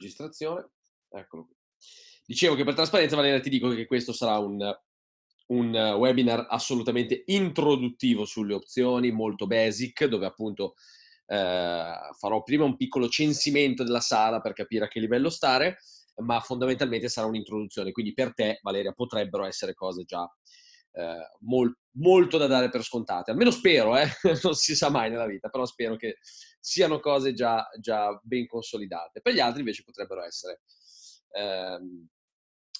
registrazione, eccolo qui. Dicevo che per trasparenza, Valeria, ti dico che questo sarà un, un webinar assolutamente introduttivo sulle opzioni, molto basic, dove appunto eh, farò prima un piccolo censimento della sala per capire a che livello stare, ma fondamentalmente sarà un'introduzione. Quindi per te, Valeria, potrebbero essere cose già eh, mol- molto da dare per scontate. Almeno spero, eh? non si sa mai nella vita, però spero che siano cose già, già ben consolidate. Per gli altri invece potrebbero essere, ehm,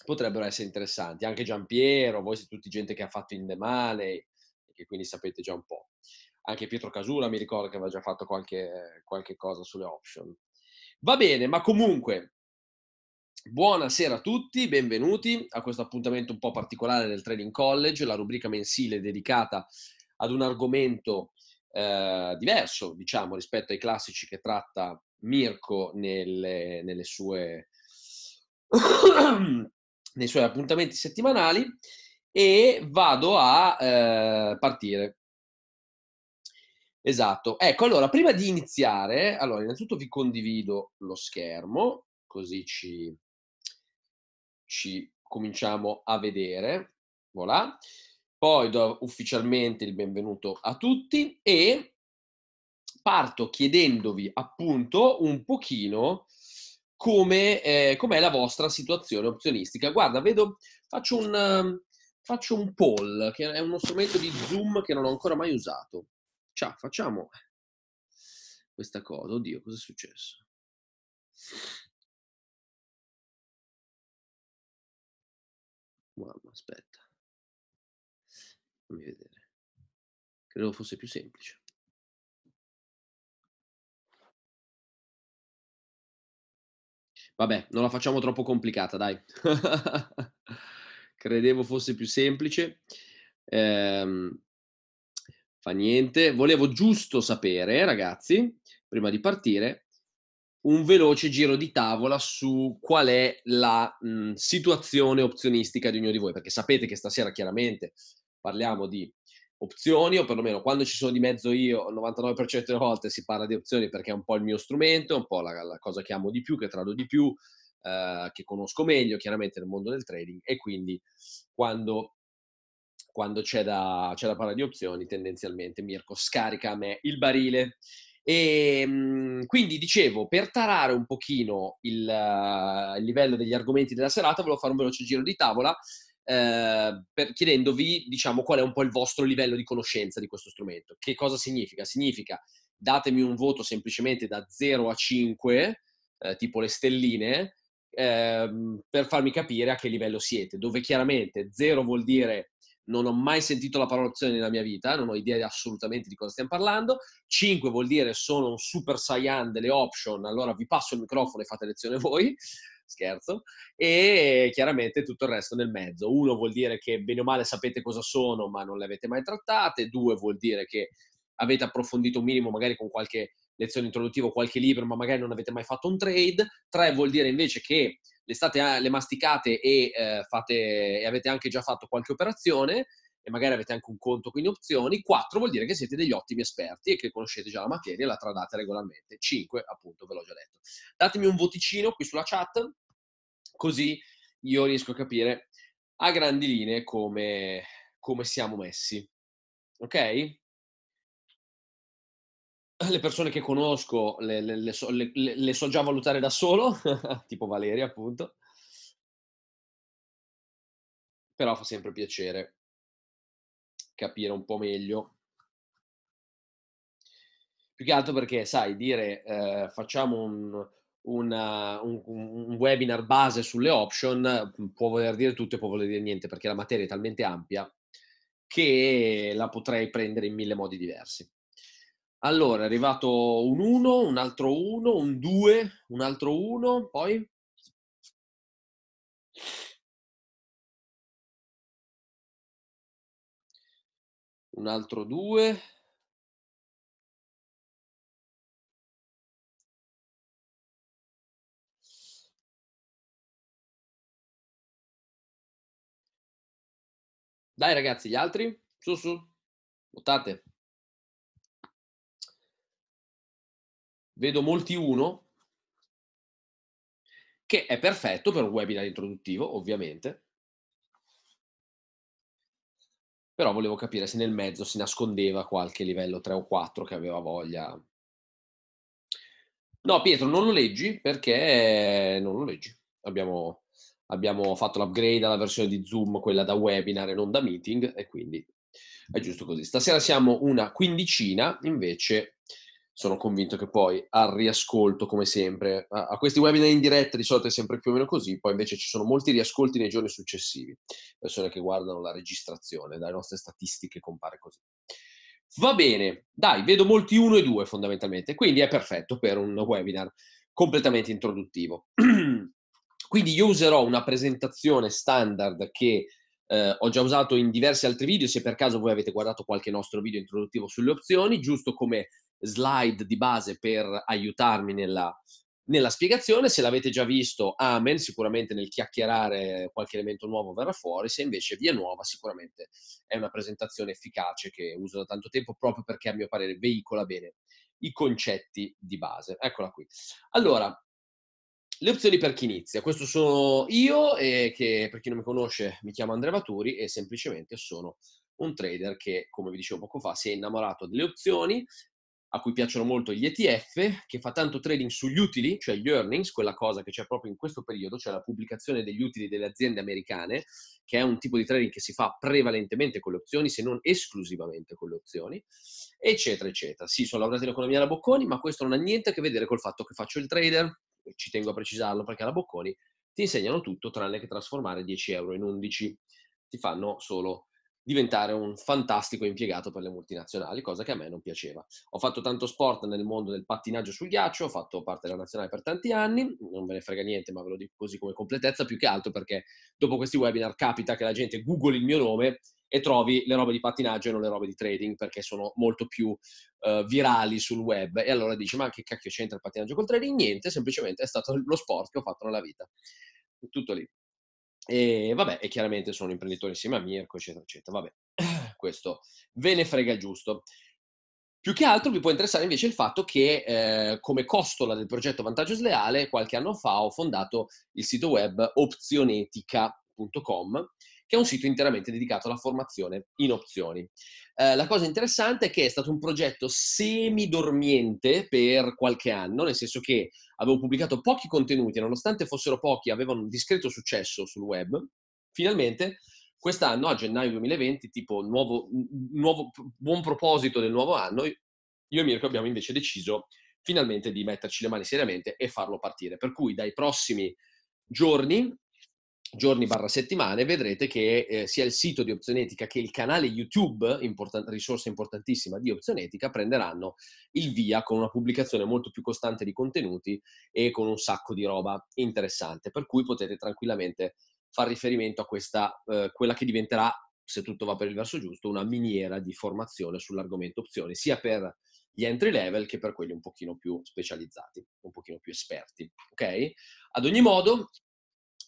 potrebbero essere interessanti. Anche Giampiero, voi siete tutti gente che ha fatto in Indemale e che quindi sapete già un po'. Anche Pietro Casula mi ricordo che aveva già fatto qualche, qualche cosa sulle option. Va bene, ma comunque Buonasera a tutti, benvenuti a questo appuntamento un po' particolare del Trading College, la rubrica mensile dedicata ad un argomento eh, diverso, diciamo, rispetto ai classici che tratta Mirko nelle, nelle sue, nei suoi appuntamenti settimanali e vado a eh, partire. Esatto. Ecco, allora, prima di iniziare, allora, innanzitutto vi condivido lo schermo, così ci, ci cominciamo a vedere. Voilà. Poi do ufficialmente il benvenuto a tutti e parto chiedendovi appunto un pochino come eh, com'è la vostra situazione opzionistica. Guarda, vedo, faccio un, faccio un poll, che è uno strumento di Zoom che non ho ancora mai usato. Ciao, facciamo questa cosa. Oddio, cosa è successo? Mamma, aspetta. Fammi vedere. Credo fosse più semplice. Vabbè, non la facciamo troppo complicata, dai. Credevo fosse più semplice. Ehm, fa niente. Volevo giusto sapere, ragazzi, prima di partire, un veloce giro di tavola su qual è la mh, situazione opzionistica di ognuno di voi, perché sapete che stasera chiaramente parliamo di opzioni, o perlomeno quando ci sono di mezzo io, il 99% delle volte si parla di opzioni perché è un po' il mio strumento, un po' la, la cosa che amo di più, che trado di più, eh, che conosco meglio chiaramente nel mondo del trading. E quindi quando, quando c'è, da, c'è da parlare di opzioni tendenzialmente Mirko scarica a me il barile. E ehm, quindi dicevo, per tarare un pochino il, uh, il, livello degli argomenti della serata, volevo fare un veloce giro di tavola eh, per, chiedendovi, diciamo, qual è un po' il vostro livello di conoscenza di questo strumento. Che cosa significa? Significa datemi un voto semplicemente da 0 a 5, eh, tipo le stelline, eh, per farmi capire a che livello siete, dove chiaramente 0 vuol dire non ho mai sentito la parola opzione nella mia vita, non ho idea assolutamente di cosa stiamo parlando. 5 vuol dire sono un super saiyan delle option, allora vi passo il microfono e fate lezione voi. Scherzo. E chiaramente tutto il resto nel mezzo. 1 vuol dire che bene o male sapete cosa sono, ma non le avete mai trattate. 2 vuol dire che avete approfondito un minimo, magari con qualche lezione introduttiva o qualche libro, ma magari non avete mai fatto un trade. 3 vuol dire invece che le, state, le masticate e, eh, fate, e avete anche già fatto qualche operazione e magari avete anche un conto quindi opzioni. 4 vuol dire che siete degli ottimi esperti e che conoscete già la materia e la tradate regolarmente. 5, appunto, ve l'ho già detto. Datemi un voticino qui sulla chat, così io riesco a capire a grandi linee come, come siamo messi. Ok? le persone che conosco le, le, le, so, le, so, già valutare da solo, tipo Valeria appunto, però fa sempre piacere capire un po' meglio. Più che altro perché, sai, dire eh, facciamo un, una, un, un, webinar base sulle option può voler dire tutto e può voler dire niente, perché la materia è talmente ampia che la potrei prendere in mille modi diversi. Allora, è arrivato un 1, un altro 1, un 2, un altro 1, poi? Un altro 2. Dai ragazzi, gli altri? Su, su, votate. Vedo molti 1. che è perfetto per un webinar introduttivo, ovviamente. Però volevo capire se nel mezzo si nascondeva qualche livello 3 o 4 che aveva voglia. No, Pietro, non lo leggi perché non lo leggi. Abbiamo, abbiamo fatto l'upgrade alla versione di Zoom, quella da webinar e non da meeting, e quindi è giusto così. Stasera siamo una quindicina, invece sono convinto che poi al riascolto, come sempre, a, a, questi webinar in diretta di solito è sempre più o meno così, poi invece ci sono molti riascolti nei giorni successivi, persone che guardano la registrazione, dalle nostre statistiche compare così. Va bene, dai, vedo molti 1 e 2 fondamentalmente, quindi è perfetto per un webinar completamente introduttivo. quindi io userò una presentazione standard che eh, ho già usato in diversi altri video, se per caso voi avete guardato qualche nostro video introduttivo sulle opzioni, giusto come slide di base per aiutarmi nella, nella spiegazione. Se l'avete già visto, amen, sicuramente nel chiacchierare qualche elemento nuovo verrà fuori, se invece vi è nuova, sicuramente è una presentazione efficace che uso da tanto tempo proprio perché a mio parere veicola bene i concetti di base. Eccola qui. Allora, le opzioni per chi inizia. Questo sono io e che per chi non mi conosce mi chiamo Andrea Vaturi e semplicemente sono un trader che, come vi dicevo poco fa, si è innamorato delle opzioni, a cui piacciono molto gli ETF, che fa tanto trading sugli utili, cioè gli earnings, quella cosa che c'è proprio in questo periodo, cioè la pubblicazione degli utili delle aziende americane, che è un tipo di trading che si fa prevalentemente con le opzioni, se non esclusivamente con le opzioni, eccetera, eccetera. Sì, sono laureato in economia alla Bocconi, ma questo non ha niente a che vedere col fatto che faccio il trader, ci tengo a precisarlo perché alla Bocconi ti insegnano tutto tranne che trasformare 10 euro in 11. Ti fanno solo diventare un fantastico impiegato per le multinazionali, cosa che a me non piaceva. Ho fatto tanto sport nel mondo del pattinaggio sul ghiaccio, ho fatto parte della nazionale per tanti anni, non ve ne frega niente, ma ve lo dico così come completezza, più che altro perché dopo questi webinar capita che la gente googli il mio nome e trovi le robe di pattinaggio e non le robe di trading perché sono molto più uh, virali sul web e allora dici ma che cacchio c'entra il pattinaggio col trading? Niente, semplicemente è stato lo sport che ho fatto nella vita. Tutto lì. E vabbè, e chiaramente sono imprenditore insieme a Mirko, eccetera, eccetera. Vabbè, questo ve ne frega giusto. Più che altro vi può interessare invece il fatto che eh, come costola del progetto Vantaggio Sleale, qualche anno fa ho fondato il sito web opzionetica.com, che è un sito interamente dedicato alla formazione in opzioni. Eh, la cosa interessante è che è stato un progetto semi-dormiente per qualche anno, nel senso che avevo pubblicato pochi contenuti e nonostante fossero pochi avevano un discreto successo sul web. Finalmente quest'anno, a gennaio 2020, tipo nuovo, nuovo buon proposito del nuovo anno, io e Mirko abbiamo invece deciso finalmente di metterci le mani seriamente e farlo partire. Per cui dai prossimi giorni giorni barra settimane, vedrete che eh, sia il sito di Opzionetica che il canale YouTube, important- risorsa importantissima di Opzionetica, prenderanno il via con una pubblicazione molto più costante di contenuti e con un sacco di roba interessante, per cui potete tranquillamente far riferimento a questa, eh, quella che diventerà, se tutto va per il verso giusto, una miniera di formazione sull'argomento opzioni, sia per gli entry level che per quelli un pochino più specializzati, un pochino più esperti. Ok? Ad ogni modo,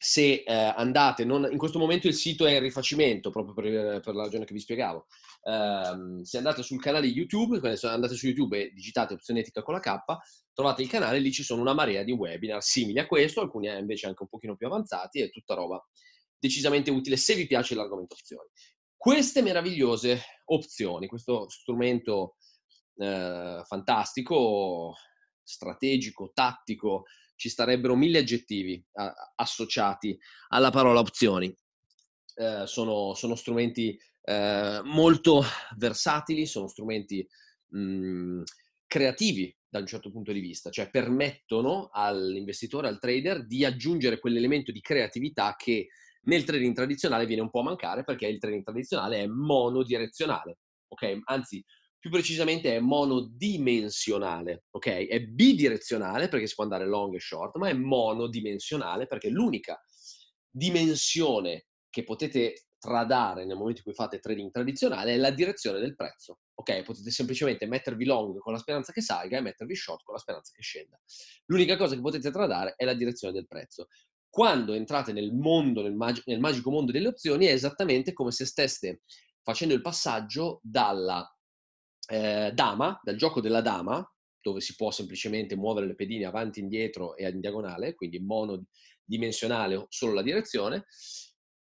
se eh, andate, non, in questo momento il sito è in rifacimento proprio per, per la ragione che vi spiegavo. Um, se andate sul canale YouTube, andate su YouTube e digitate opzione etica con la K, trovate il canale, lì ci sono una marea di webinar simili a questo, alcuni invece anche un pochino più avanzati, e tutta roba decisamente utile se vi piace l'argomento opzioni. Queste meravigliose opzioni, questo strumento eh, fantastico, strategico, tattico, ci starebbero mille aggettivi a, associati alla parola opzioni. Eh, sono, sono, strumenti eh, molto versatili, sono strumenti mh, mm, creativi da un certo punto di vista, cioè permettono all'investitore, al trader, di aggiungere quell'elemento di creatività che nel trading tradizionale viene un po' a mancare perché il trading tradizionale è monodirezionale, ok? Anzi, più precisamente è monodimensionale, ok? È bidirezionale perché si può andare long e short, ma è monodimensionale perché l'unica dimensione che potete tradare nel momento in cui fate trading tradizionale è la direzione del prezzo. Ok, potete semplicemente mettervi long con la speranza che salga e mettervi short con la speranza che scenda. L'unica cosa che potete tradare è la direzione del prezzo. Quando entrate nel mondo, nel, mag- nel magico mondo delle opzioni, è esattamente come se steste facendo il passaggio dalla eh, dama, dal gioco della dama, dove si può semplicemente muovere le pedine avanti e indietro e in diagonale, quindi monodimensionale solo la direzione,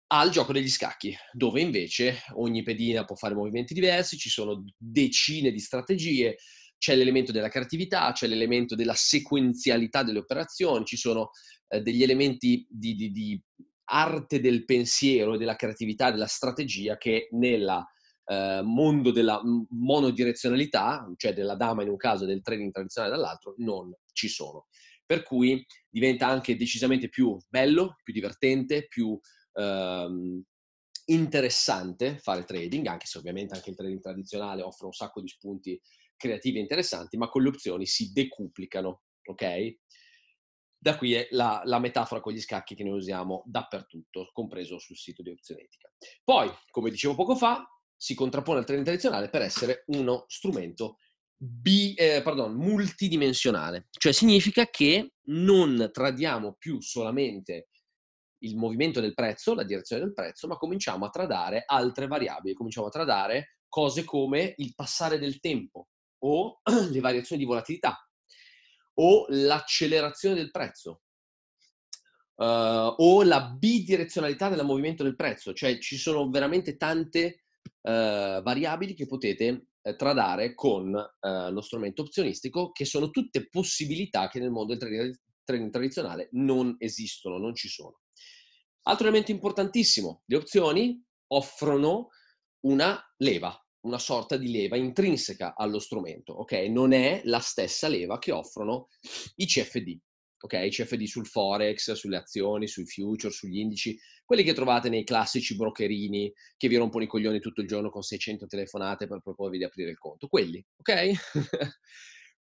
al gioco degli scacchi, dove invece ogni pedina può fare movimenti diversi, ci sono decine di strategie, c'è l'elemento della creatività, c'è l'elemento della sequenzialità delle operazioni, ci sono eh, degli elementi di, di, di, arte del pensiero, della creatività, della strategia che nel eh, mondo della monodirezionalità, cioè della dama in un caso e del trading tradizionale dall'altro, non ci sono. Per cui diventa anche decisamente più bello, più divertente, più ehm, interessante fare trading, anche se ovviamente anche il trading tradizionale offre un sacco di spunti creativi e interessanti, ma con le opzioni si decuplicano, ok? Da qui è la, la, metafora con gli scacchi che noi usiamo dappertutto, compreso sul sito di Opzionetica. Poi, come dicevo poco fa, si contrappone al trading tradizionale per essere uno strumento bi, eh, pardon, multidimensionale, cioè significa che non tradiamo più solamente il movimento del prezzo, la direzione del prezzo, ma cominciamo a tradare altre variabili, cominciamo a tradare cose come il passare del tempo o le variazioni di volatilità o l'accelerazione del prezzo uh, o la bidirezionalità del movimento del prezzo, cioè ci sono veramente tante uh, variabili che potete uh, tradare con lo strumento opzionistico che sono tutte possibilità che nel mondo del trading, trading tradizionale non esistono, non ci sono. Altro elemento importantissimo, le opzioni offrono una leva, una sorta di leva intrinseca allo strumento, ok? Non è la stessa leva che offrono i CFD, ok? CFD sul Forex, sulle azioni, sui future, sugli indici, quelli che trovate nei classici brokerini che vi rompono i coglioni tutto il giorno con 600 telefonate per proporvi di aprire il conto. Quelli, ok?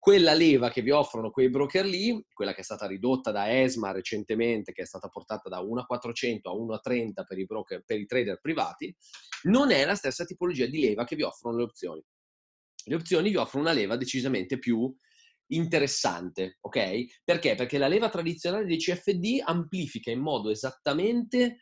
quella leva che vi offrono quei broker lì, quella che è stata ridotta da ESMA recentemente, che è stata portata da 1,400 a 1,30 per i, broker, per i trader privati, non è la stessa tipologia di leva che vi offrono le opzioni. Le opzioni vi offrono una leva decisamente più interessante, ok? Perché? Perché la leva tradizionale dei CFD amplifica in modo esattamente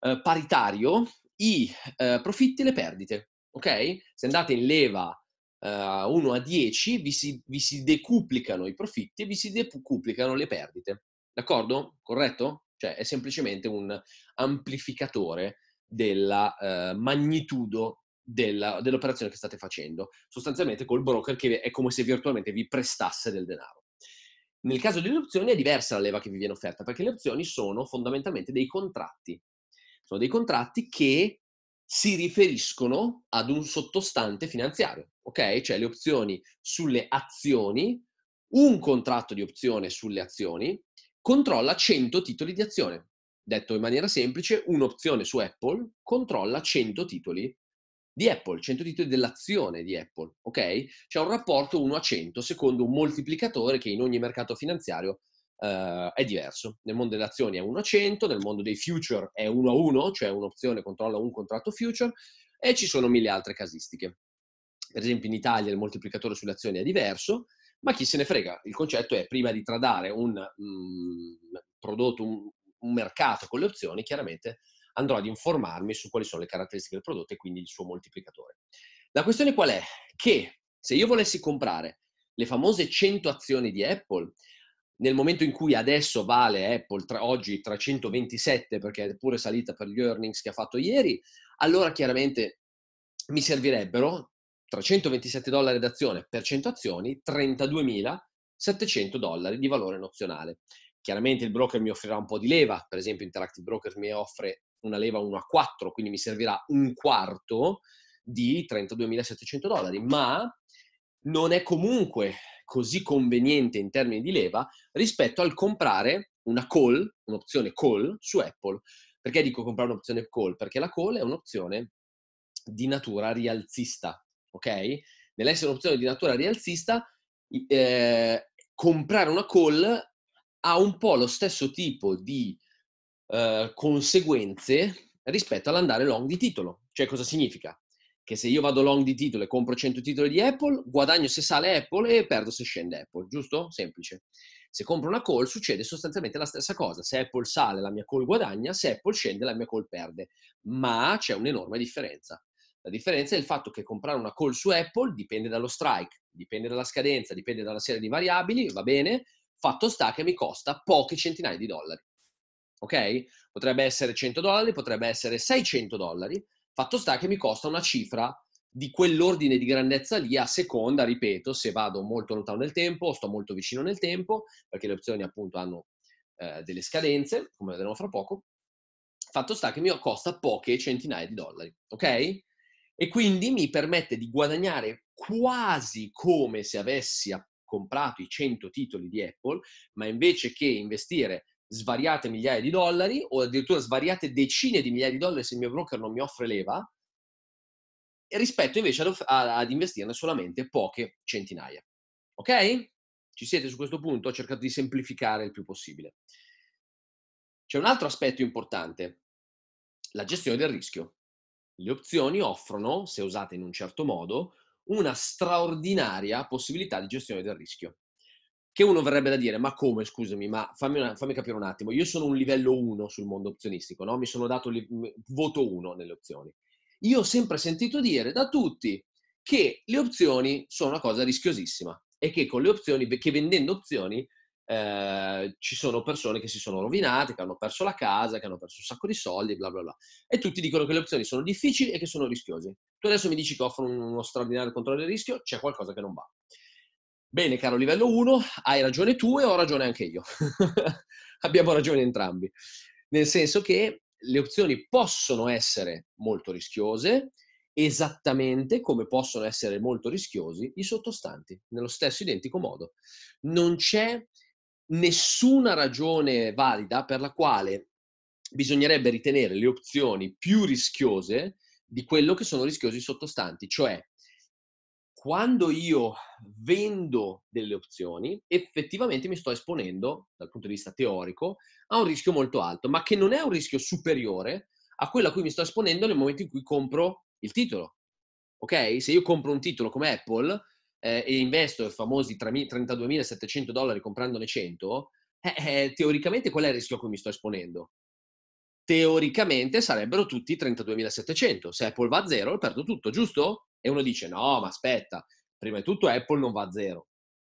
eh, paritario i eh, profitti e le perdite, ok? Se andate in leva eh, 1 a 10 vi si, vi si decuplicano i profitti e vi si decuplicano le perdite. D'accordo? Corretto? Cioè è semplicemente un amplificatore della uh, magnitudo della, dell'operazione che state facendo, sostanzialmente col broker che è come se virtualmente vi prestasse del denaro. Nel caso delle opzioni è diversa la leva che vi viene offerta, perché le opzioni sono fondamentalmente dei contratti. Sono dei contratti che si riferiscono ad un sottostante finanziario, ok? Cioè le opzioni sulle azioni, un contratto di opzione sulle azioni controlla 100 titoli di azione. Detto in maniera semplice, un'opzione su Apple controlla 100 titoli di Apple, 100 titoli dell'azione di Apple, ok? C'è un rapporto 1 a 100 secondo un moltiplicatore che in ogni mercato finanziario uh, è diverso. Nel mondo delle azioni è 1 a 100, nel mondo dei future è 1 a 1, cioè un'opzione controlla un contratto future, e ci sono mille altre casistiche. Per esempio in Italia il moltiplicatore sulle azioni è diverso, ma chi se ne frega? Il concetto è prima di tradare un mm, prodotto, un, un mercato con le opzioni, chiaramente andrò ad informarmi su quali sono le caratteristiche del prodotto e quindi il suo moltiplicatore. La questione qual è? Che se io volessi comprare le famose 100 azioni di Apple nel momento in cui adesso vale Apple tra, oggi 327 perché è pure salita per gli earnings che ha fatto ieri, allora chiaramente mi servirebbero 327 dollari d'azione per 100 azioni, 32.700 dollari di valore nozionale. Chiaramente il broker mi offrirà un po' di leva, per esempio Interactive Broker mi offre una leva 1 a 4, quindi mi servirà un quarto di 32.700 dollari, ma non è comunque così conveniente in termini di leva rispetto al comprare una call, un'opzione call su Apple. Perché dico comprare un'opzione call? Perché la call è un'opzione di natura rialzista, ok? Nell'essere un'opzione di natura rialzista, eh, comprare una call ha un po' lo stesso tipo di eh, conseguenze rispetto all'andare long di titolo. Cioè cosa significa? che se io vado long di titolo e compro 100 titoli di Apple, guadagno se sale Apple e perdo se scende Apple, giusto? Semplice. Se compro una call succede sostanzialmente la stessa cosa. Se Apple sale, la mia call guadagna, se Apple scende, la mia call perde. Ma c'è un'enorme differenza. La differenza è il fatto che comprare una call su Apple dipende dallo strike, dipende dalla scadenza, dipende da una serie di variabili, va bene, fatto sta che mi costa poche centinaia di dollari. Ok? Potrebbe essere 100 dollari, potrebbe essere 600 dollari, fatto sta che mi costa una cifra di quell'ordine di grandezza lì a seconda, ripeto, se vado molto lontano nel tempo o sto molto vicino nel tempo, perché le opzioni appunto hanno eh, delle scadenze, come vedremo fra poco. Fatto sta che mi costa poche centinaia di dollari, ok? E quindi mi permette di guadagnare quasi come se avessi comprato i 100 titoli di Apple, ma invece che investire svariate migliaia di dollari o addirittura svariate decine di migliaia di dollari se il mio broker non mi offre leva, rispetto invece ad, ad investirne solamente poche centinaia. Ok? Ci siete su questo punto? Ho cercato di semplificare il più possibile. C'è un altro aspetto importante, la gestione del rischio. Le opzioni offrono, se usate in un certo modo, una straordinaria possibilità di gestione del rischio. Che uno verrebbe da dire, ma come, scusami, ma fammi, una, fammi capire un attimo, io sono un livello 1 sul mondo opzionistico, no? mi sono dato li, voto 1 nelle opzioni. Io ho sempre sentito dire da tutti che le opzioni sono una cosa rischiosissima e che con le opzioni, che vendendo opzioni, eh, ci sono persone che si sono rovinate, che hanno perso la casa, che hanno perso un sacco di soldi, bla bla bla. E tutti dicono che le opzioni sono difficili e che sono rischiose. Tu adesso mi dici che offrono uno straordinario controllo del rischio, c'è qualcosa che non va. Bene, caro livello 1, hai ragione tu e ho ragione anche io. Abbiamo ragione entrambi. Nel senso che le opzioni possono essere molto rischiose, esattamente come possono essere molto rischiosi i sottostanti, nello stesso identico modo. Non c'è nessuna ragione valida per la quale bisognerebbe ritenere le opzioni più rischiose di quello che sono rischiosi i sottostanti, cioè quando io vendo delle opzioni, effettivamente mi sto esponendo, dal punto di vista teorico, a un rischio molto alto, ma che non è un rischio superiore a quello a cui mi sto esponendo nel momento in cui compro il titolo. Ok? Se io compro un titolo come Apple eh, e investo i famosi 32.700 dollari comprandone 100, eh, eh, teoricamente qual è il rischio a cui mi sto esponendo? Teoricamente sarebbero tutti 32.700. Se Apple va a zero, perdo tutto, giusto? E uno dice, no, ma aspetta, prima di tutto Apple non va a zero,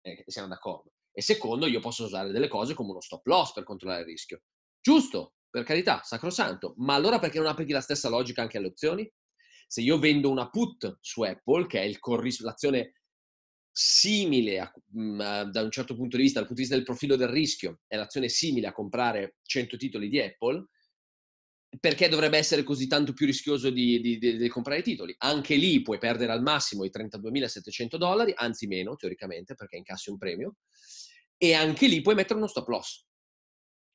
eh, siamo d'accordo. E secondo, io posso usare delle cose come uno stop loss per controllare il rischio. Giusto, per carità, sacrosanto. Ma allora perché non applichi la stessa logica anche alle opzioni? Se io vendo una put su Apple, che è corris- l'azione simile a, mh, mm, da un certo punto di vista, dal punto di vista del profilo del rischio, è l'azione simile a comprare 100 titoli di Apple, perché dovrebbe essere così tanto più rischioso di, di, di, di, comprare titoli? Anche lì puoi perdere al massimo i 32.700 dollari, anzi meno teoricamente perché incassi un premio, e anche lì puoi mettere uno stop loss.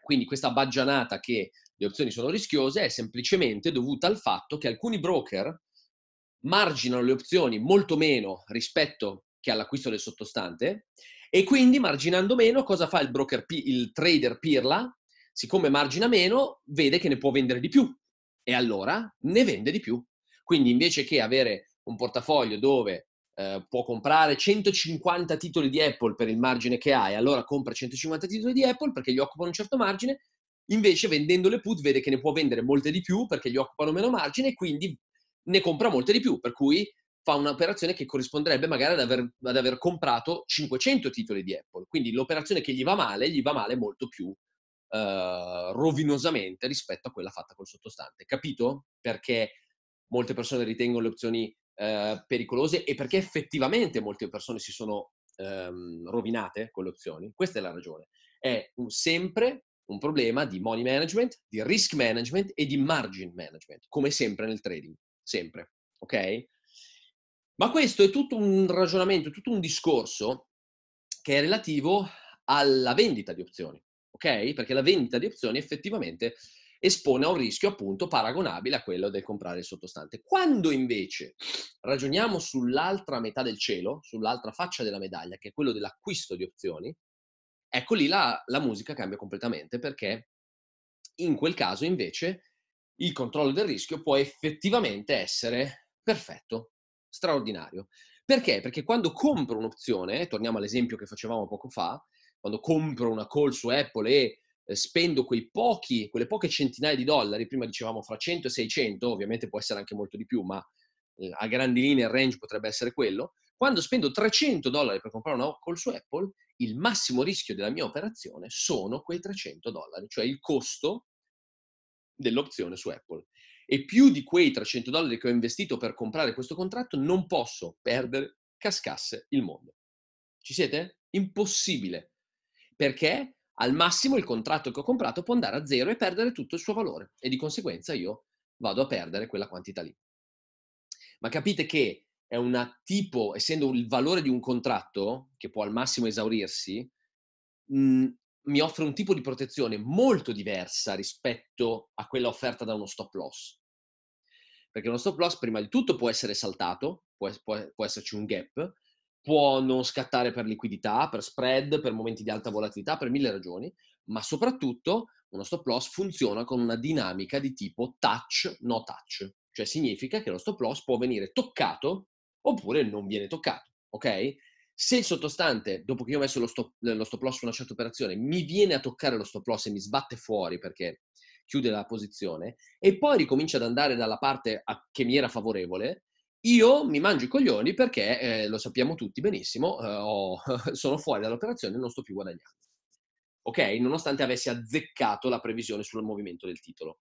Quindi questa baggianata che le opzioni sono rischiose è semplicemente dovuta al fatto che alcuni broker marginano le opzioni molto meno rispetto che all'acquisto del sottostante e quindi marginando meno cosa fa il broker, il trader pirla? Siccome margina meno, vede che ne può vendere di più e allora ne vende di più. Quindi invece che avere un portafoglio dove eh, può comprare 150 titoli di Apple per il margine che ha e allora compra 150 titoli di Apple perché gli occupano un certo margine, invece vendendo le put vede che ne può vendere molte di più perché gli occupano meno margine e quindi ne compra molte di più, per cui fa un'operazione che corrisponderebbe magari ad aver, ad aver comprato 500 titoli di Apple. Quindi l'operazione che gli va male, gli va male molto più uh, rovinosamente rispetto a quella fatta col sottostante. Capito? Perché molte persone ritengono le opzioni uh, pericolose e perché effettivamente molte persone si sono um, rovinate con le opzioni. Questa è la ragione. È un, sempre un problema di money management, di risk management e di margin management, come sempre nel trading, sempre, ok? Ma questo è tutto un ragionamento, tutto un discorso che è relativo alla vendita di opzioni ok? Perché la vendita di opzioni effettivamente espone a un rischio appunto paragonabile a quello del comprare il sottostante. Quando invece ragioniamo sull'altra metà del cielo, sull'altra faccia della medaglia, che è quello dell'acquisto di opzioni, ecco lì la, la musica cambia completamente perché in quel caso invece il controllo del rischio può effettivamente essere perfetto, straordinario. Perché? Perché quando compro un'opzione, torniamo all'esempio che facevamo poco fa, quando compro una call su Apple e eh, spendo quei pochi, quelle poche centinaia di dollari, prima dicevamo fra 100 e 600, ovviamente può essere anche molto di più, ma a grandi linee il range potrebbe essere quello, quando spendo 300 dollari per comprare una call su Apple, il massimo rischio della mia operazione sono quei 300 dollari, cioè il costo dell'opzione su Apple. E più di quei 300 dollari che ho investito per comprare questo contratto non posso perdere, cascasse il mondo. Ci siete? Impossibile. Perché al massimo il contratto che ho comprato può andare a zero e perdere tutto il suo valore e di conseguenza io vado a perdere quella quantità lì. Ma capite che è un tipo, essendo il valore di un contratto, che può al massimo esaurirsi, mh, mhmm, mi offre un tipo di protezione molto diversa rispetto a quella offerta da uno stop loss. Perché uno stop loss, prima di tutto, può essere saltato, può, può, può esserci un gap, può non scattare per liquidità, per spread, per momenti di alta volatilità, per mille ragioni, ma soprattutto uno stop loss funziona con una dinamica di tipo touch, no touch. Cioè significa che lo stop loss può venire toccato oppure non viene toccato, ok? Se il sottostante, dopo che io ho messo lo stop, lo stop loss su una certa operazione, mi viene a toccare lo stop loss e mi sbatte fuori perché chiude la posizione e poi ricomincia ad andare dalla parte a, che mi era favorevole, io mi mangio i coglioni perché, eh, lo sappiamo tutti benissimo, eh, ho, sono fuori dall'operazione e non sto più guadagnando. Ok? Nonostante avessi azzeccato la previsione sul movimento del titolo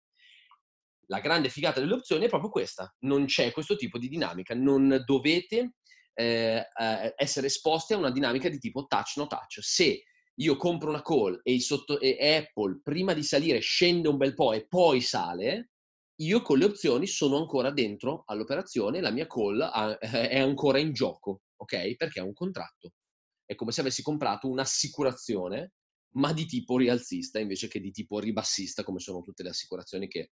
la grande figata delle opzioni è proprio questa, non c'è questo tipo di dinamica, non dovete eh, eh, essere esposti a una dinamica di tipo touch no touch. Se io compro una call e, sotto, e Apple prima di salire scende un bel po' e poi sale, io con le opzioni sono ancora dentro all'operazione, la mia call ha, è ancora in gioco, ok? Perché è un contratto. È come se avessi comprato un'assicurazione ma di tipo rialzista invece che di tipo ribassista, come sono tutte le assicurazioni che,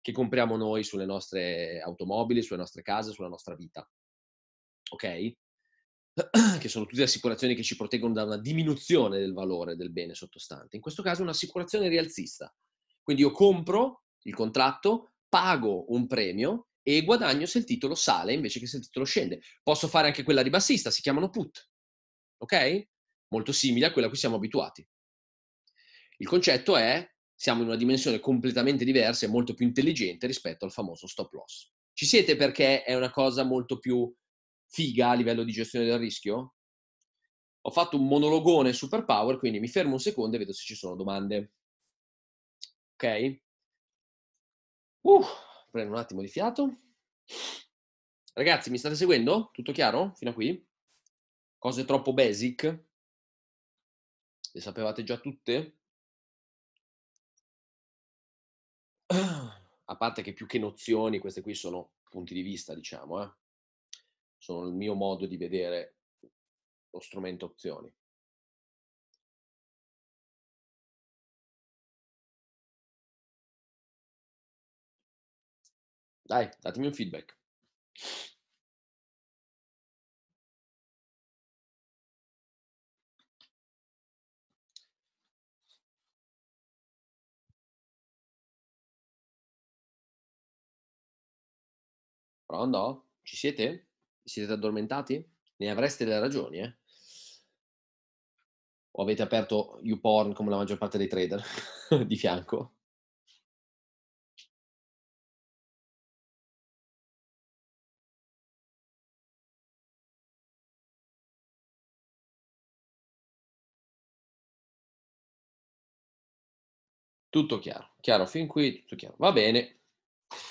che compriamo noi sulle nostre automobili, sulle nostre case, sulla nostra vita. Ok? Che sono tutte assicurazioni che ci proteggono da una diminuzione del valore del bene sottostante. In questo caso è un'assicurazione rialzista. Quindi io compro il contratto, pago un premio e guadagno se il titolo sale invece che se il titolo scende. Posso fare anche quella ribassista, si chiamano put. Ok? Molto simile a quella a cui siamo abituati. Il concetto è siamo in una dimensione completamente diversa e molto più intelligente rispetto al famoso stop loss. Ci siete perché è una cosa molto più figa a livello di gestione del rischio? Ho fatto un monologone super power, quindi mi fermo un secondo e vedo se ci sono domande. Ok? Uh, prendo un attimo di fiato. Ragazzi, mi state seguendo? Tutto chiaro? Fino a qui? Cose troppo basic? Le sapevate già tutte? A parte che più che nozioni, queste qui sono punti di vista, diciamo, eh. Sono il mio modo di vedere lo strumento opzioni. Dai, datemi un feedback. Pronto? Ci siete? Siete addormentati? Ne avreste le ragioni, eh? O avete aperto YouPorn come la maggior parte dei trader di fianco? Tutto chiaro, chiaro, fin qui tutto chiaro. Va bene,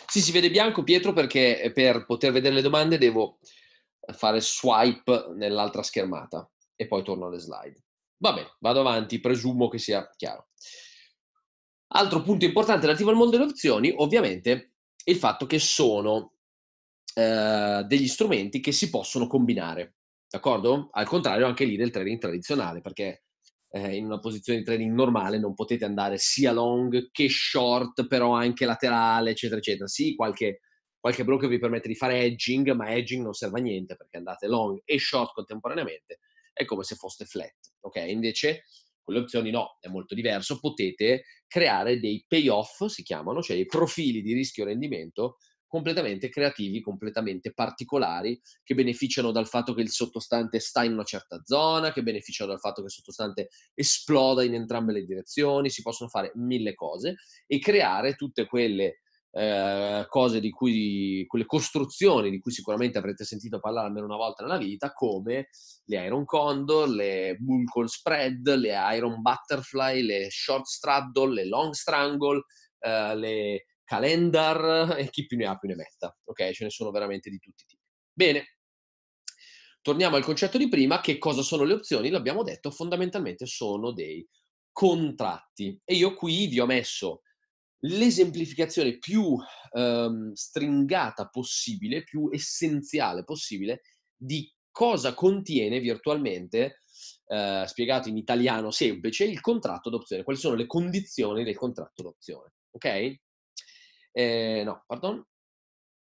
sì, si vede bianco, Pietro, perché eh, per poter vedere le domande devo fare swipe nell'altra schermata e poi torno alle slide. Va bene, vado avanti, presumo che sia chiaro. Altro punto importante relativo al mondo delle opzioni, ovviamente, è il fatto che sono eh, degli strumenti che si possono combinare, d'accordo? Al contrario anche lì del trading tradizionale, perché eh, in una posizione di trading normale non potete andare sia long che short, però anche laterale, eccetera, eccetera. Sì, qualche, qualche broker vi permette di fare edging, ma edging non serve a niente perché andate long e short contemporaneamente, è come se foste flat, ok? Invece con le opzioni no, è molto diverso, potete creare dei payoff, si chiamano, cioè dei profili di rischio rendimento completamente creativi, completamente particolari, che beneficiano dal fatto che il sottostante sta in una certa zona, che beneficiano dal fatto che il sottostante esploda in entrambe le direzioni, si possono fare mille cose e creare tutte quelle eh, cose di cui, quelle costruzioni di cui sicuramente avrete sentito parlare almeno una volta nella vita, come le Iron Condor, le Bull Call Spread, le Iron Butterfly, le Short Straddle, le Long Strangle, eh, le Calendar e chi più ne ha più ne metta. Ok, ce ne sono veramente di tutti i tipi. Bene, torniamo al concetto di prima. Che cosa sono le opzioni? L'abbiamo detto, fondamentalmente sono dei contratti. E io qui vi ho messo l'esemplificazione più ehm, stringata possibile, più essenziale possibile di cosa contiene virtualmente, eh, spiegato in italiano semplice, il contratto d'opzione. Quali sono le condizioni del contratto d'opzione? Ok? Eh, no, pardon.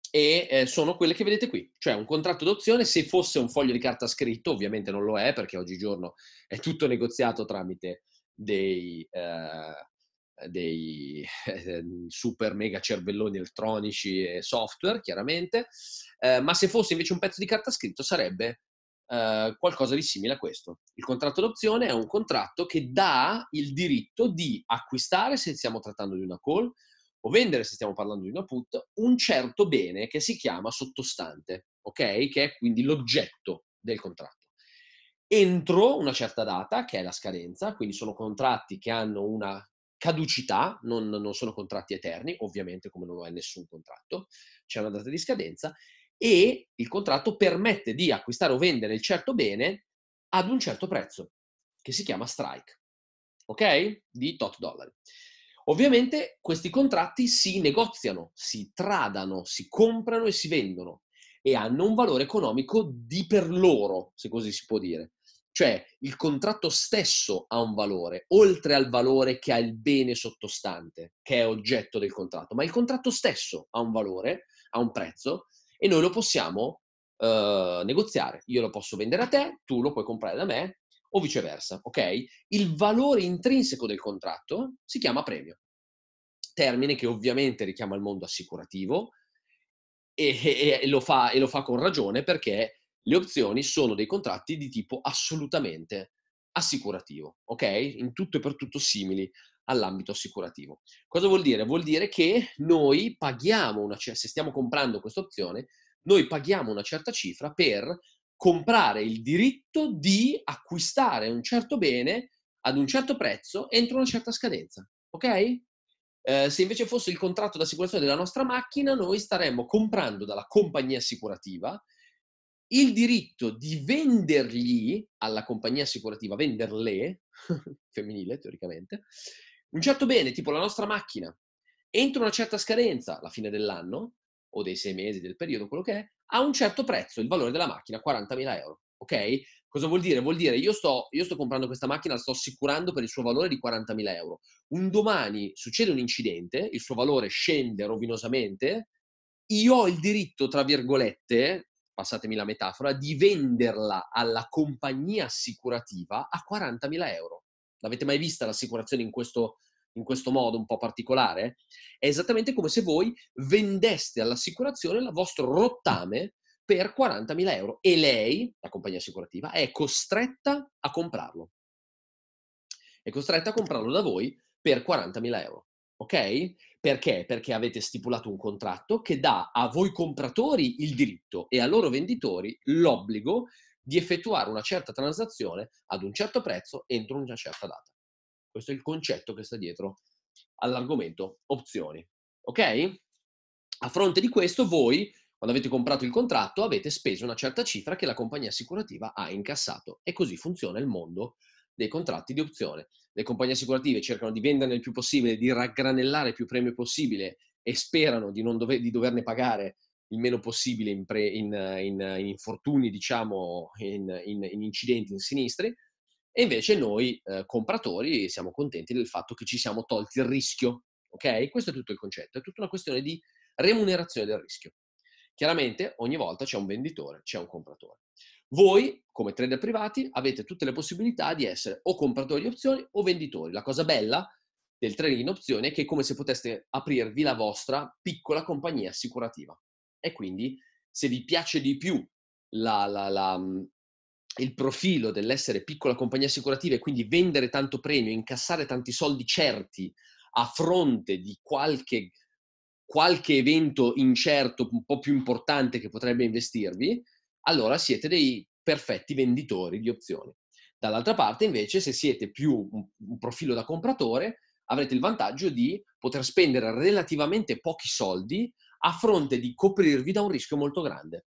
E eh, sono quelle che vedete qui, cioè un contratto d'opzione, se fosse un foglio di carta scritto, ovviamente non lo è perché oggigiorno è tutto negoziato tramite dei, eh, dei eh, super mega cervelloni elettronici e software, chiaramente, eh, ma se fosse invece un pezzo di carta scritto sarebbe eh, qualcosa di simile a questo. Il contratto d'opzione è un contratto che dà il diritto di acquistare, se stiamo trattando di una call, o vendere, se stiamo parlando di una put, un certo bene che si chiama sottostante, ok? Che è quindi l'oggetto del contratto entro una certa data, che è la scadenza, quindi sono contratti che hanno una caducità, non, non, sono contratti eterni, ovviamente come non lo è nessun contratto, c'è una data di scadenza, e il contratto permette di acquistare o vendere il certo bene ad un certo prezzo, che si chiama strike, ok? Di tot dollari. Ovviamente questi contratti si negoziano, si tradano, si comprano e si vendono e hanno un valore economico di per loro, se così si può dire. Cioè il contratto stesso ha un valore, oltre al valore che ha il bene sottostante, che è oggetto del contratto, ma il contratto stesso ha un valore, ha un prezzo e noi lo possiamo uh, negoziare. Io lo posso vendere a te, tu lo puoi comprare da me o viceversa, ok? Il valore intrinseco del contratto si chiama premio, termine che ovviamente richiama il mondo assicurativo e, e, e, lo, fa, e lo fa con ragione perché le opzioni sono dei contratti di tipo assolutamente assicurativo, ok? In tutto e per tutto simili all'ambito assicurativo. Cosa vuol dire? Vuol dire che noi paghiamo una se stiamo comprando questa opzione, noi paghiamo una certa cifra per comprare il diritto di acquistare un certo bene ad un certo prezzo entro una certa scadenza, ok? Eh, se invece fosse il contratto d'assicurazione della nostra macchina, noi staremmo comprando dalla compagnia assicurativa il diritto di vendergli alla compagnia assicurativa, venderle, femminile teoricamente, un certo bene, tipo la nostra macchina, entro una certa scadenza, la fine dell'anno, o dei sei mesi del periodo, quello che è, a un certo prezzo, il valore della macchina, 40.000 euro. Ok? Cosa vuol dire? Vuol dire io sto, io sto comprando questa macchina, la sto assicurando per il suo valore di 40.000 euro. Un domani succede un incidente, il suo valore scende rovinosamente, io ho il diritto, tra virgolette, passatemi la metafora, di venderla alla compagnia assicurativa a 40.000 euro. L'avete mai vista l'assicurazione in questo, in questo modo un po' particolare? È esattamente come se voi vendeste all'assicurazione il vostro rottame per 40.000 euro e lei, la compagnia assicurativa, è costretta a comprarlo. È costretta a comprarlo da voi per 40.000 euro. Ok? Perché? Perché avete stipulato un contratto che dà a voi compratori il diritto e a loro venditori l'obbligo di effettuare una certa transazione ad un certo prezzo entro una certa data. Questo è il concetto che sta dietro all'argomento opzioni. Ok? A fronte di questo, voi, quando avete comprato il contratto, avete speso una certa cifra che la compagnia assicurativa ha incassato. E così funziona il mondo dei contratti di opzione le compagnie assicurative cercano di venderne il più possibile, di raggranellare il più premio possibile e sperano di, dove, di doverne pagare il meno possibile in, pre, in, in, in infortuni, diciamo, in, incidenti, in sinistri. E invece noi eh, compratori siamo contenti del fatto che ci siamo tolti il rischio. Ok? Questo è tutto il concetto, è tutta una questione di remunerazione del rischio. Chiaramente ogni volta c'è un venditore, c'è un compratore. Voi, come trader privati, avete tutte le possibilità di essere o compratori di opzioni o venditori. La cosa bella del trading in opzioni è che è come se poteste aprirvi la vostra piccola compagnia assicurativa. E quindi, se vi piace di più la, la, la, il profilo dell'essere piccola compagnia assicurativa e quindi vendere tanto premio, incassare tanti soldi certi a fronte di qualche qualche evento incerto, un po' più importante che potrebbe investirvi, allora siete dei perfetti venditori di opzioni. Dall'altra parte, invece, se siete più un, profilo da compratore, avrete il vantaggio di poter spendere relativamente pochi soldi a fronte di coprirvi da un rischio molto grande,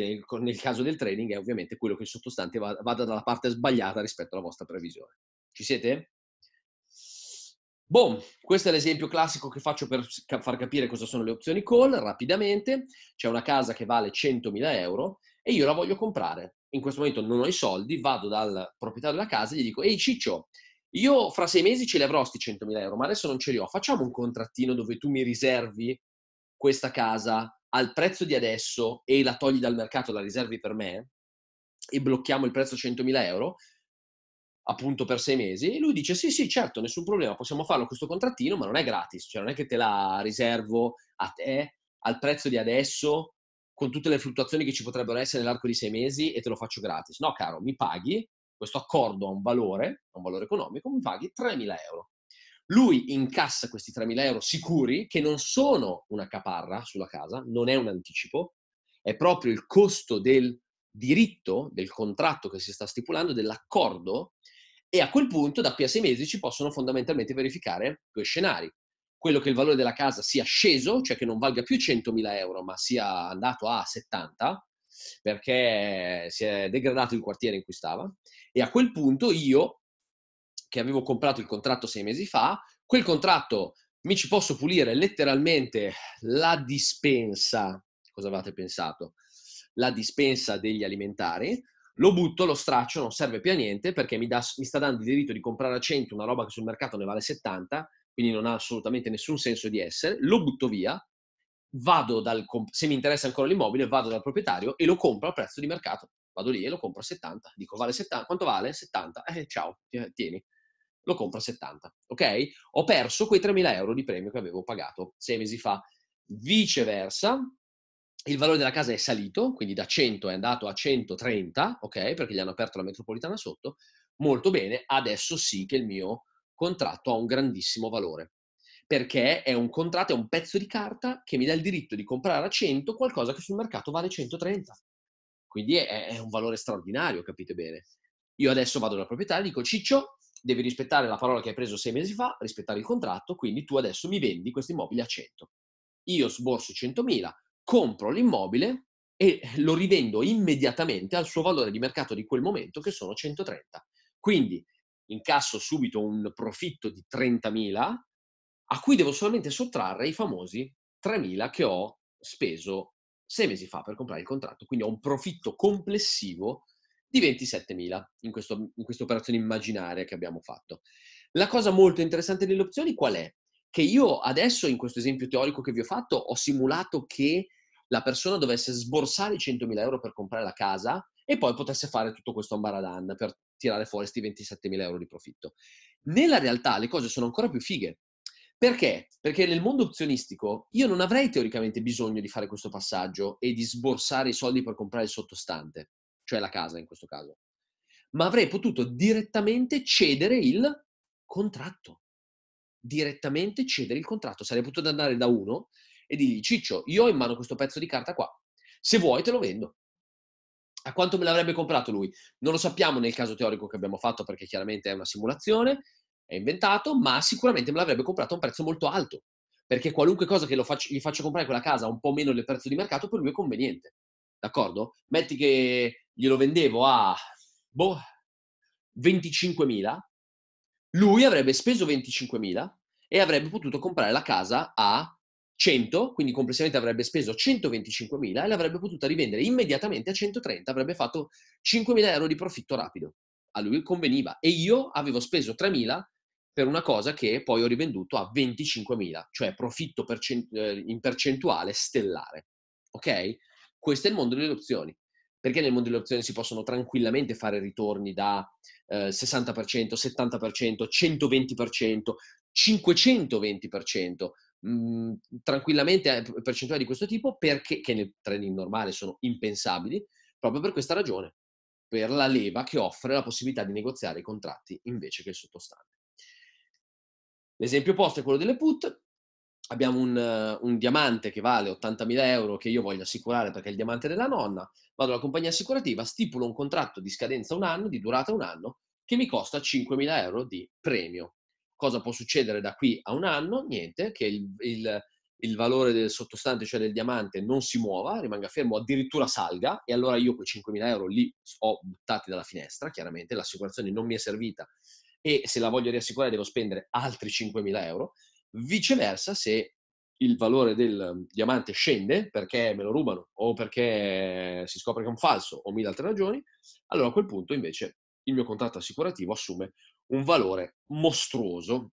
che nel, nel caso del trading è ovviamente quello che il sottostante vada, vada dalla parte sbagliata rispetto alla vostra previsione. Ci siete? Boom, questo è l'esempio classico che faccio per far capire cosa sono le opzioni call rapidamente. C'è una casa che vale 100.000 euro e io la voglio comprare. In questo momento non ho i soldi, vado dal proprietario della casa e gli dico, ehi Ciccio, io fra sei mesi ce li avrò sti 100.000 euro, ma adesso non ce li ho. Facciamo un contrattino dove tu mi riservi questa casa al prezzo di adesso e la togli dal mercato, la riservi per me e blocchiamo il prezzo 100.000 euro appunto per sei mesi e lui dice sì sì certo nessun problema possiamo farlo questo contrattino ma non è gratis cioè non è che te la riservo a te al prezzo di adesso con tutte le fluttuazioni che ci potrebbero essere nell'arco di sei mesi e te lo faccio gratis no caro mi paghi questo accordo ha un valore ha un valore economico mi paghi 3.000 euro lui incassa questi 3.000 euro sicuri che non sono una caparra sulla casa non è un anticipo è proprio il costo del diritto del contratto che si sta stipulando, dell'accordo e a quel punto, da qui a sei mesi, ci possono fondamentalmente verificare due scenari. Quello che il valore della casa sia sceso, cioè che non valga più 100.000 euro, ma sia andato a 70, perché si è degradato il quartiere in cui stava. E a quel punto io, che avevo comprato il contratto sei mesi fa, quel contratto mi ci posso pulire letteralmente la dispensa. Cosa avete pensato? La dispensa degli alimentari lo butto, lo straccio, non serve più a niente perché mi, da, mi, sta dando il diritto di comprare a 100 una roba che sul mercato ne vale 70, quindi non ha assolutamente nessun senso di essere, lo butto via, vado dal, se mi interessa ancora l'immobile, vado dal proprietario e lo compro a prezzo di mercato. Vado lì e lo compro a 70. Dico, vale 70, quanto vale? 70. Eh, ciao, tieni. Lo compro a 70, ok? Ho perso quei 3.000 euro di premio che avevo pagato sei mesi fa. Viceversa, il valore della casa è salito, quindi da 100 è andato a 130, ok? Perché gli hanno aperto la metropolitana sotto. Molto bene, adesso sì che il mio contratto ha un grandissimo valore. Perché è un contratto, è un pezzo di carta che mi dà il diritto di comprare a 100 qualcosa che sul mercato vale 130. Quindi è, è un valore straordinario, capite bene? Io adesso vado dal proprietario e dico, Ciccio, devi rispettare la parola che hai preso sei mesi fa, rispettare il contratto, quindi tu adesso mi vendi questo immobile a 100. Io sborso 100.000, compro l'immobile e lo rivendo immediatamente al suo valore di mercato di quel momento, che sono 130. Quindi incasso subito un profitto di 30.000, a cui devo solamente sottrarre i famosi 3.000 che ho speso sei mesi fa per comprare il contratto. Quindi ho un profitto complessivo di 27.000 in, in questa operazione immaginaria che abbiamo fatto. La cosa molto interessante delle opzioni qual è? Che io adesso, in questo esempio teorico che vi ho fatto, ho simulato che la persona dovesse sborsare i 100.000 euro per comprare la casa e poi potesse fare tutto questo ambaradan per tirare fuori questi 27.000 euro di profitto. Nella realtà le cose sono ancora più fighe. Perché? Perché nel mondo opzionistico io non avrei teoricamente bisogno di fare questo passaggio e di sborsare i soldi per comprare il sottostante, cioè la casa in questo caso, ma avrei potuto direttamente cedere il contratto. Direttamente cedere il contratto. Sarei potuto andare da uno e digli Ciccio, io ho in mano questo pezzo di carta qua, se vuoi te lo vendo. A quanto me l'avrebbe comprato lui? Non lo sappiamo nel caso teorico che abbiamo fatto perché chiaramente è una simulazione, è inventato, ma sicuramente me l'avrebbe comprato a un prezzo molto alto, perché qualunque cosa che faccio, gli faccia comprare quella casa un po' meno del prezzo di mercato per lui è conveniente. D'accordo? Metti che glielo vendevo a boh, 25.000, lui avrebbe speso 25.000 e avrebbe potuto comprare la casa a 100, quindi complessivamente avrebbe speso 125.000 e l'avrebbe potuta rivendere immediatamente a 130, avrebbe fatto 5.000 euro di profitto rapido. A lui conveniva. E io avevo speso 3.000 per una cosa che poi ho rivenduto a 25.000, cioè profitto percent- eh, in percentuale stellare. Ok? Questo è il mondo delle opzioni. Perché nel mondo delle opzioni si possono tranquillamente fare ritorni da eh, 60%, 70%, 120%, 520%, mh, mhmm, tranquillamente eh, percentuali di questo tipo perché, che nel trading normale sono impensabili, proprio per questa ragione, per la leva che offre la possibilità di negoziare i contratti invece che il sottostante. L'esempio opposto è quello delle put. Abbiamo un, un, diamante che vale 80.000 euro che io voglio assicurare perché è il diamante della nonna, vado alla compagnia assicurativa, stipulo un contratto di scadenza un anno, di durata un anno, che mi costa 5.000 euro di premio. Cosa può succedere da qui a un anno? Niente, che il, il, il valore del sottostante, cioè del diamante, non si muova, rimanga fermo, addirittura salga, e allora io quei 5.000 euro li ho buttati dalla finestra, chiaramente, l'assicurazione non mi è servita e se la voglio riassicurare devo spendere altri 5.000 euro. Viceversa, se il valore del diamante scende perché me lo rubano o perché si scopre che è un falso o mille altre ragioni, allora a quel punto invece il mio contratto assicurativo assume un valore mostruoso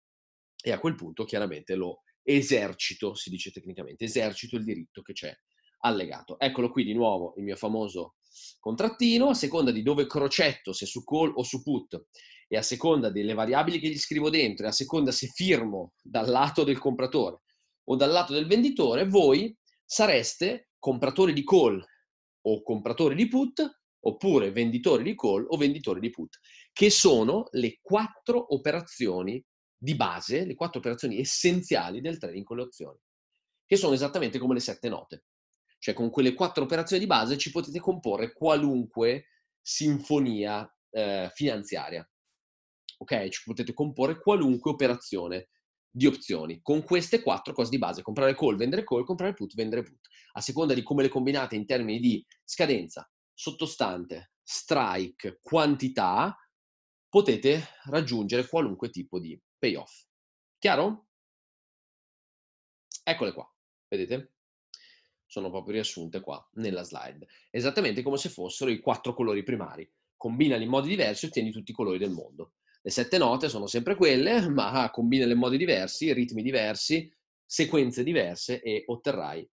e a quel punto chiaramente lo esercito, si dice tecnicamente, esercito il diritto che c'è allegato. Eccolo qui di nuovo il mio famoso contrattino, a seconda di dove crocetto, se su call o su put, e a seconda delle variabili che gli scrivo dentro, e a seconda se firmo dal lato del compratore o dal lato del venditore, voi sareste compratori di call o compratori di put, oppure venditori di call o venditori di put, che sono le quattro operazioni di base, le quattro operazioni essenziali del trading con le opzioni, che sono esattamente come le sette note. Cioè con quelle quattro operazioni di base ci potete comporre qualunque sinfonia eh, finanziaria ok? Ci potete comporre qualunque operazione di opzioni con queste quattro cose di base, comprare call, vendere call, comprare put, vendere put. A seconda di come le combinate in termini di scadenza, sottostante, strike, quantità, potete raggiungere qualunque tipo di payoff. Chiaro? Eccole qua, vedete? Sono proprio riassunte qua nella slide, esattamente come se fossero i quattro colori primari. Combinali in modi diversi e ottieni tutti i colori del mondo. Le sette note sono sempre quelle, ma combinale in modi diversi, ritmi diversi, sequenze diverse e otterrai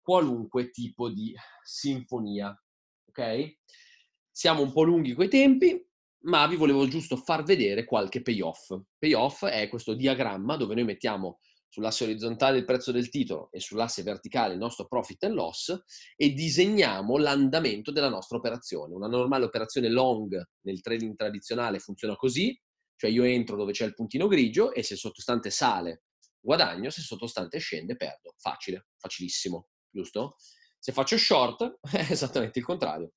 qualunque tipo di sinfonia. Ok? Siamo un po' lunghi coi tempi, ma vi volevo giusto far vedere qualche payoff. Payoff è questo diagramma dove noi mettiamo sull'asse orizzontale il prezzo del titolo e sull'asse verticale il nostro profit and loss e disegniamo l'andamento della nostra operazione. Una normale operazione long nel trading tradizionale funziona così, cioè io entro dove c'è il puntino grigio e se il sottostante sale guadagno, se il sottostante scende perdo. Facile, facilissimo, giusto? Se faccio short è esattamente il contrario.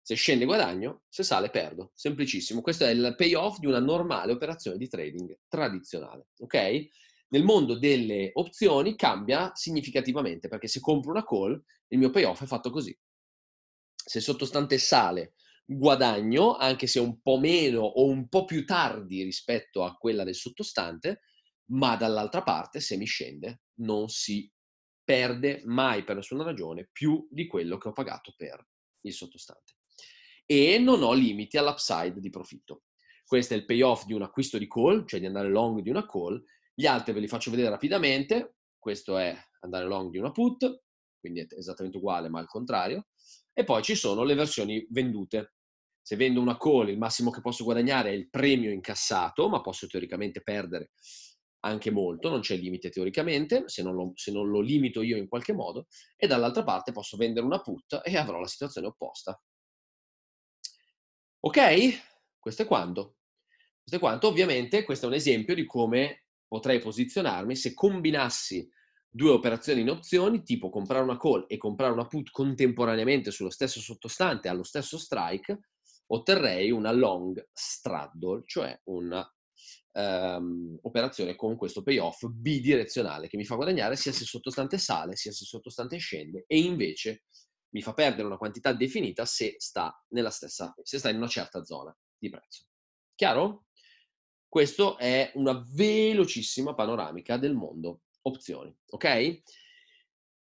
Se scende guadagno, se sale perdo. Semplicissimo. Questo è il payoff di una normale operazione di trading tradizionale. Ok? Nel mondo delle opzioni cambia significativamente perché se compro una call il mio payoff è fatto così. Se sottostante sale guadagno, anche se un po' meno o un po' più tardi rispetto a quella del sottostante, ma dall'altra parte se mi scende non si perde mai per nessuna ragione più di quello che ho pagato per il sottostante. E non ho limiti all'upside di profitto. Questo è il payoff di un acquisto di call, cioè di andare long di una call, gli altri ve li faccio vedere rapidamente. Questo è andare long di una put, quindi è esattamente uguale ma al contrario. E poi ci sono le versioni vendute. Se vendo una call, il massimo che posso guadagnare è il premio incassato, ma posso teoricamente perdere anche molto, non c'è limite teoricamente, se non, lo, se non lo limito io in qualche modo, e dall'altra parte posso vendere una put e avrò la situazione opposta. Ok? Questo è quanto. Questo è quanto. Ovviamente questo è un esempio di come potrei posizionarmi se combinassi due operazioni in opzioni, tipo comprare una call e comprare una put contemporaneamente sullo stesso sottostante allo stesso strike, otterrei una long straddle, cioè una um, operazione con questo payoff bidirezionale che mi fa guadagnare sia se il sottostante sale sia se il sottostante scende e invece mi fa perdere una quantità definita se sta, nella stessa, se sta in una certa zona di prezzo. Chiaro? Questo è una velocissima panoramica del mondo opzioni, ok?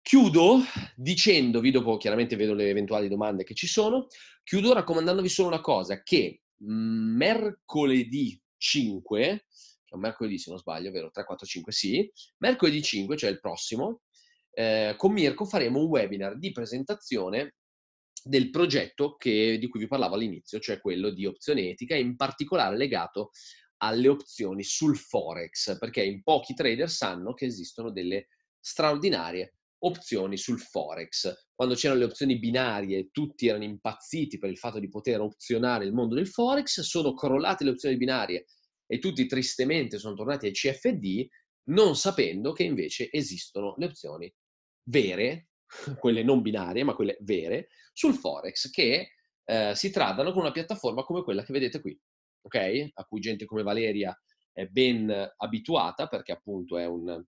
Chiudo dicendovi, dopo chiaramente vedo le eventuali domande che ci sono, chiudo raccomandandovi solo una cosa, che mercoledì 5, che è un mercoledì se non sbaglio, vero? 3, 4, 5, sì, mercoledì 5, cioè il prossimo, eh, con Mirko faremo un webinar di presentazione del progetto che, di cui vi parlavo all'inizio, cioè quello di opzione etica, in particolare legato alle opzioni sul forex, perché in pochi trader sanno che esistono delle straordinarie opzioni sul forex. Quando c'erano le opzioni binarie, tutti erano impazziti per il fatto di poter opzionare il mondo del forex, sono crollate le opzioni binarie e tutti tristemente sono tornati ai CFD, non sapendo che invece esistono le opzioni vere, quelle non binarie, ma quelle vere, sul Forex, che eh, si tradano con una piattaforma come quella che vedete qui, ok? A cui gente come Valeria è ben abituata, perché appunto è, un,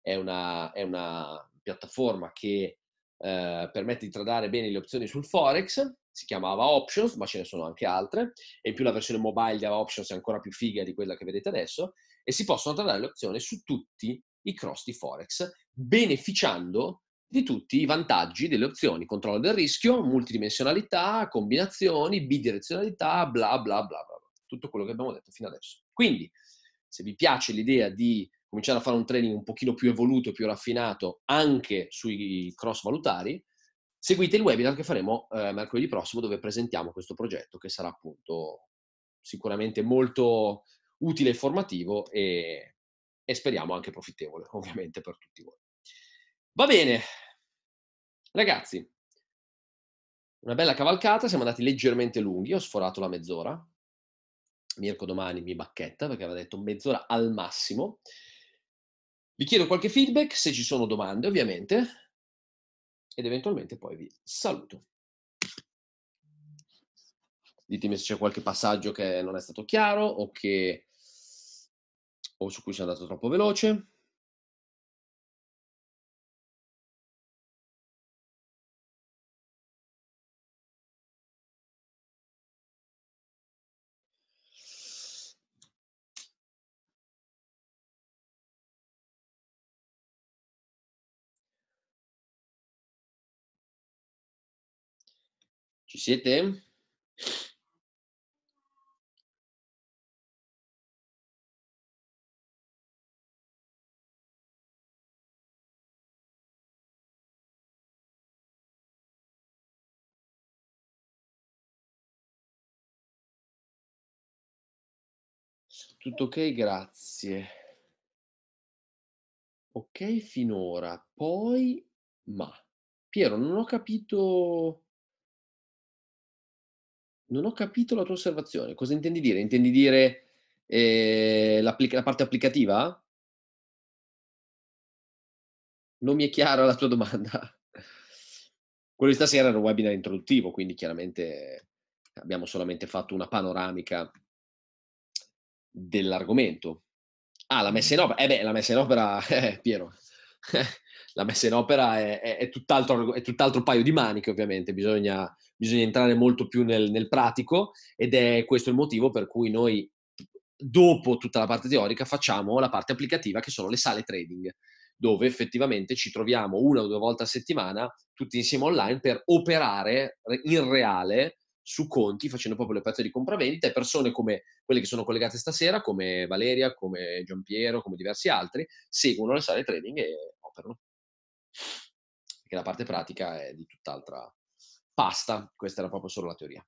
è, una, è una, piattaforma che eh, permette di tradare bene le opzioni sul Forex, si chiamava Options, ma ce ne sono anche altre, e in più la versione mobile di Options è ancora più figa di quella che vedete adesso, e si possono tradare le opzioni su tutti i cross di Forex, beneficiando di tutti i vantaggi delle opzioni, controllo del rischio, multidimensionalità, combinazioni, bidirezionalità, bla bla bla bla, tutto quello che abbiamo detto fino adesso. Quindi, se vi piace l'idea di cominciare a fare un training un pochino più evoluto più raffinato anche sui cross valutari, seguite il webinar che faremo eh, mercoledì prossimo dove presentiamo questo progetto che sarà appunto sicuramente molto utile e formativo e, e speriamo anche profittevole ovviamente per tutti voi. Va bene, ragazzi, una bella cavalcata, siamo andati leggermente lunghi, ho sforato la mezz'ora. Mirko domani mi bacchetta perché aveva detto mezz'ora al massimo. Vi chiedo qualche feedback, se ci sono domande ovviamente, ed eventualmente poi vi saluto. Ditemi se c'è qualche passaggio che non è stato chiaro o, che... o su cui sono andato troppo veloce. Ci siete? Tutto ok, grazie. Ok finora, poi ma. Piero, non ho capito non ho capito la tua osservazione. Cosa intendi dire? Intendi dire, l'applica la parte applicativa? Non mi è chiara la tua domanda. Quello di stasera era un webinar introduttivo, quindi chiaramente abbiamo solamente fatto una panoramica dell'argomento. Ah, la messa in opera. Eh beh, la messa in opera, eh, Piero, la messa in opera è, è, è, tutt'altro, è tutt'altro paio di maniche, ovviamente. Bisogna, bisogna entrare molto più nel, nel pratico ed è questo il motivo per cui noi, dopo tutta la parte teorica, facciamo la parte applicativa, che sono le sale trading, dove effettivamente ci troviamo una o due volte a settimana tutti insieme online per operare in reale su conti facendo proprio le operazioni di compravendita e persone come quelle che sono collegate stasera, come Valeria, come Giampiero, come diversi altri, seguono le sale trading e operano. Perché la parte pratica è di tutt'altra pasta, questa era proprio solo la teoria.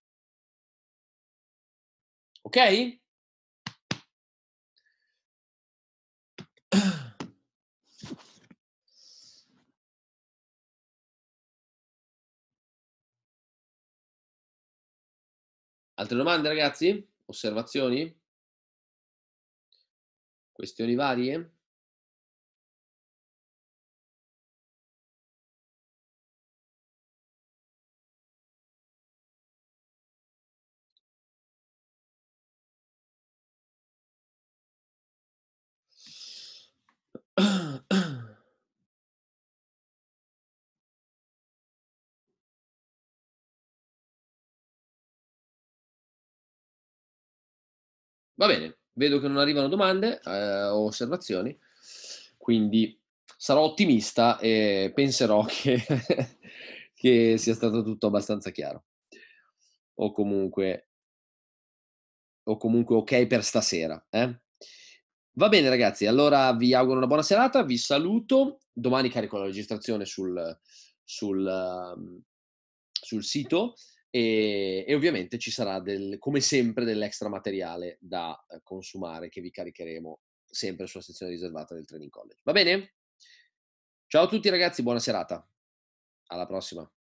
Ok? Altre domande ragazzi? Osservazioni? Questioni varie? Va bene, vedo che non arrivano domande eh, o osservazioni, quindi sarò ottimista e penserò che, che sia stato tutto abbastanza chiaro. O comunque, o comunque ok per stasera. Eh? Va bene ragazzi, allora vi auguro una buona serata, vi saluto. Domani carico la registrazione sul, sul, um, sul sito e, e, ovviamente ci sarà del, come sempre dell'extra materiale da eh, consumare che vi caricheremo sempre sulla sezione riservata del Training College. Va bene? Ciao a tutti ragazzi, buona serata. Alla prossima.